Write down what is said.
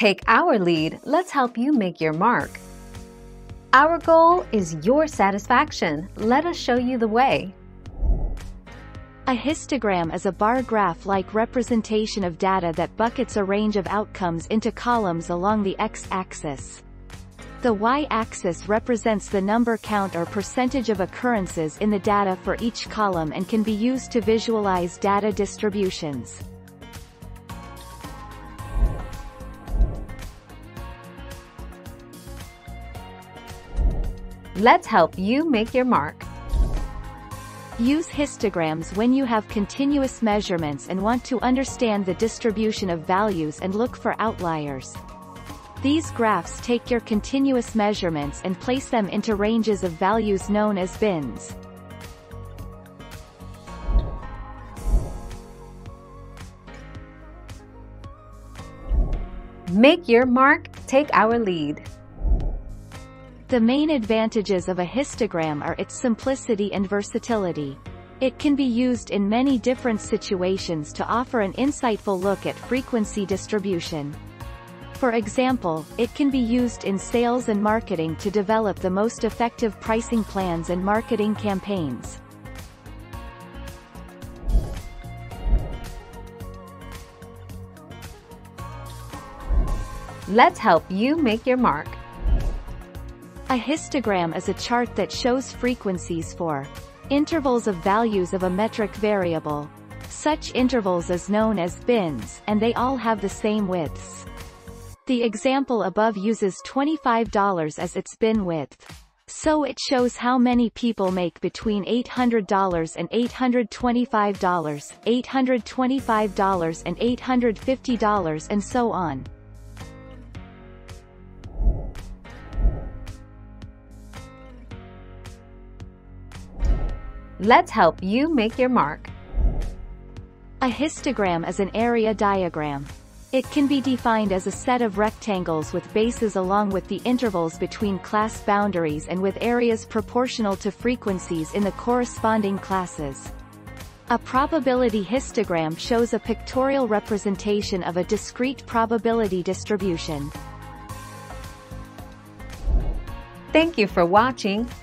Take our lead, let's help you make your mark. Our goal is your satisfaction. Let us show you the way. A histogram is a bar graph-like representation of data that buckets a range of outcomes into columns along the x-axis. The y-axis represents the number count or percentage of occurrences in the data for each column and can be used to visualize data distributions. Let's help you make your mark. Use histograms when you have continuous measurements and want to understand the distribution of values and look for outliers. These graphs take your continuous measurements and place them into ranges of values known as bins. Make your mark, take our lead. The main advantages of a histogram are its simplicity and versatility. It can be used in many different situations to offer an insightful look at frequency distribution. For example, it can be used in sales and marketing to develop the most effective pricing plans and marketing campaigns. Let's help you make your mark. A histogram is a chart that shows frequencies for intervals of values of a metric variable. Such intervals is known as bins, and they all have the same widths. The example above uses $25 as its bin width. So it shows how many people make between $800 and $825, $825 and $850 and so on. Let's help you make your mark. A histogram is an area diagram. It can be defined as a set of rectangles with bases along with the intervals between class boundaries and with areas proportional to frequencies in the corresponding classes. A probability histogram shows a pictorial representation of a discrete probability distribution. Thank you for watching.